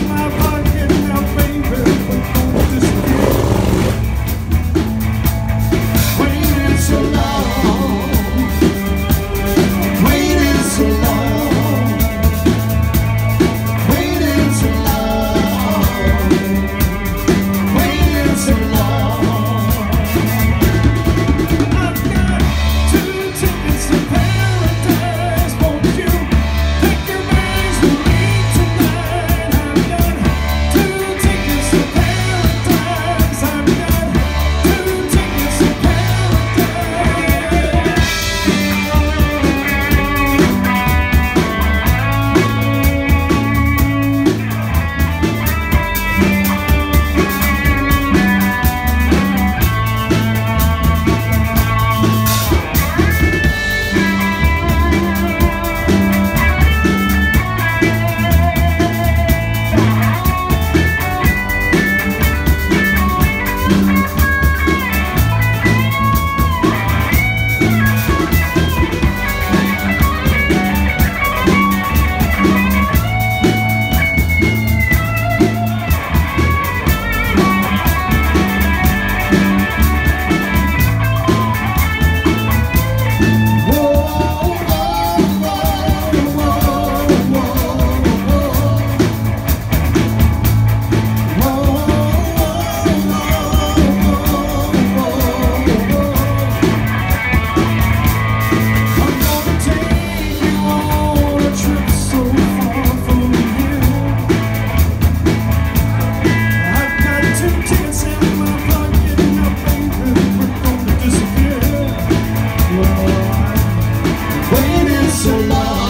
my so long.